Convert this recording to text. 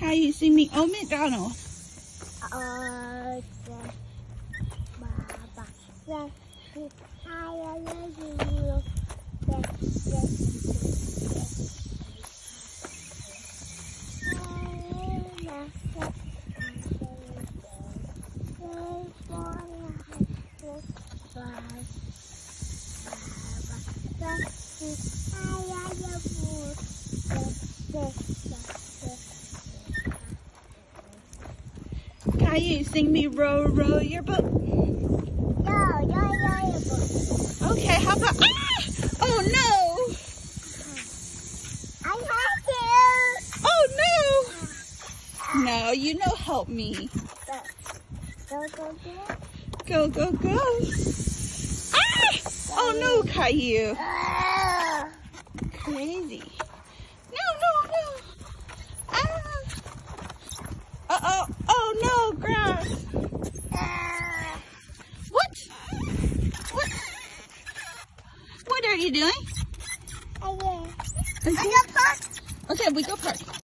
Caillou, see me? Oh McDonald. Oh, uh, Caillou, sing me Row, row your boat. No, no, no, no. Okay, how about Ah! Oh no! I have to. Oh no! No, you know help me. Go, go, go. Go, go, go. Ah! Oh no, Caillou. Ah. Crazy. No, no, no. Ah. Uh-oh. Oh no, grass. Ah. What? What? What are you doing? Oh, okay. Okay, I got okay we go park.